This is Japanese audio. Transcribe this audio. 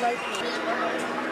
slightly.